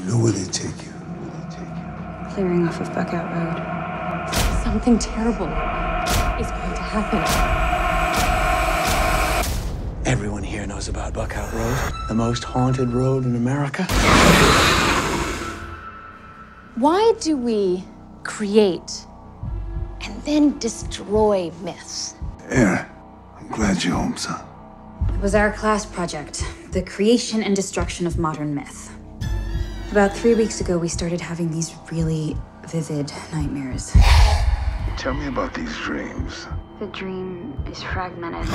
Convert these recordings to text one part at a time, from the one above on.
You know where they take you. Where they take you. Clearing off of Buckout Road. Something terrible is going to happen. Everyone here knows about Buckout Road, the most haunted road in America. Why do we create and then destroy myths? Aaron, I'm glad you're home, son. It was our class project the creation and destruction of modern myth. About three weeks ago, we started having these really vivid nightmares. Tell me about these dreams. The dream is fragmented.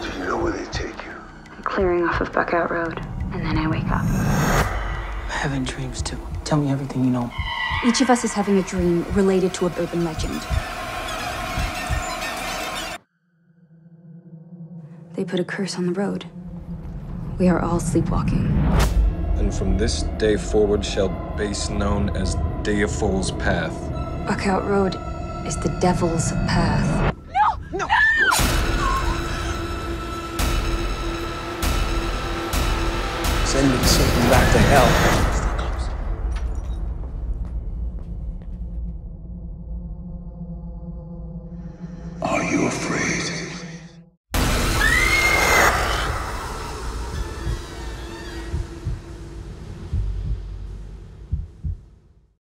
Do you know where they take you? I'm clearing off of Buckout Road, and then I wake up. I'm having dreams too. Tell me everything you know. Each of us is having a dream related to an urban legend. They put a curse on the road we are all sleepwalking. And from this day forward shall base known as Devil's Path. Buckout Road is the Devil's Path. No! No! Satan back to hell. Are you afraid?